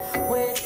with